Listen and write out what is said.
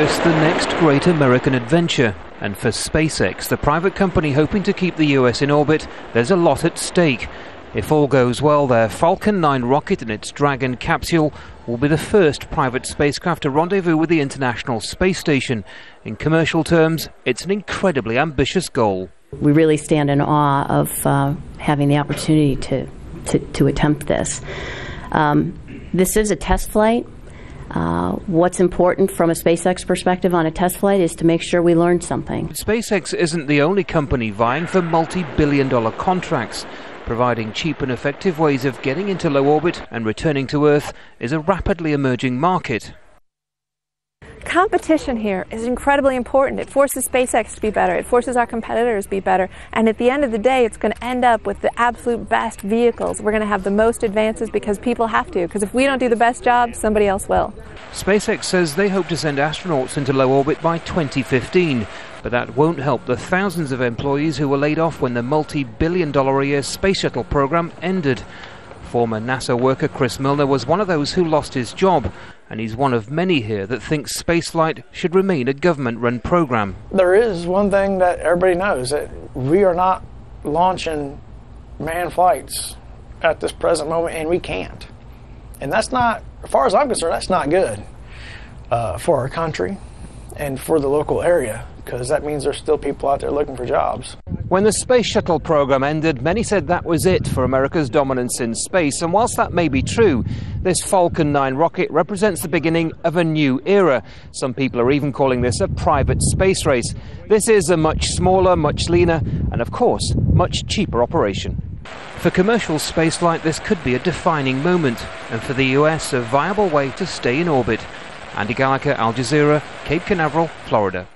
the next great American adventure. And for SpaceX, the private company hoping to keep the US in orbit, there's a lot at stake. If all goes well, their Falcon 9 rocket and its Dragon capsule will be the first private spacecraft to rendezvous with the International Space Station. In commercial terms, it's an incredibly ambitious goal. We really stand in awe of uh, having the opportunity to, to, to attempt this. Um, this is a test flight. Uh, what's important from a SpaceX perspective on a test flight is to make sure we learn something. SpaceX isn't the only company vying for multi billion dollar contracts. Providing cheap and effective ways of getting into low orbit and returning to Earth is a rapidly emerging market. Competition here is incredibly important. It forces SpaceX to be better. It forces our competitors to be better. And at the end of the day, it's going to end up with the absolute best vehicles. We're going to have the most advances because people have to. Because if we don't do the best job, somebody else will. SpaceX says they hope to send astronauts into low orbit by 2015. But that won't help the thousands of employees who were laid off when the multi billion dollar a year space shuttle program ended. Former NASA worker Chris Milner was one of those who lost his job, and he's one of many here that thinks spaceflight should remain a government run program. There is one thing that everybody knows that we are not launching manned flights at this present moment, and we can't. And that's not, as far as I'm concerned, that's not good uh, for our country and for the local area because that means there's still people out there looking for jobs. When the space shuttle program ended, many said that was it for America's dominance in space. And whilst that may be true, this Falcon 9 rocket represents the beginning of a new era. Some people are even calling this a private space race. This is a much smaller, much leaner, and of course, much cheaper operation. For commercial spaceflight, this could be a defining moment, and for the US, a viable way to stay in orbit. Andy Gallacher, Al Jazeera, Cape Canaveral, Florida.